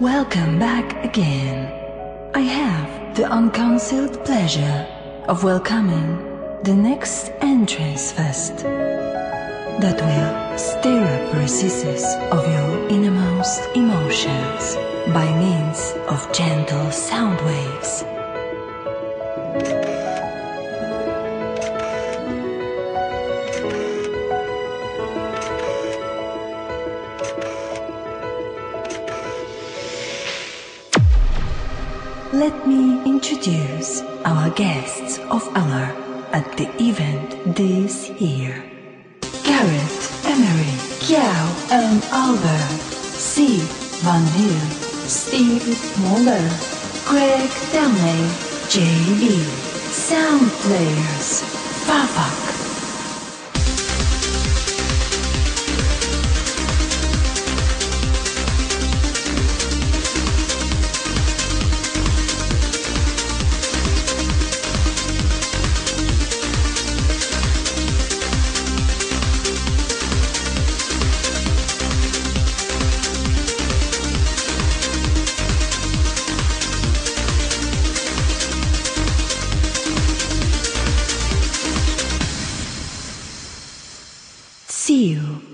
Welcome back again. I have the unconcealed pleasure of welcoming the next EnTrance fest that will stir up recesses of your innermost emotions by means of gentle sound waves Let me introduce our guests of honor at the event this year. Gareth, Emery, Kyau, and Albert, C. Van Hill, Steve Moller, Greg Downey, J.B. Sound Players, Fafak. See you.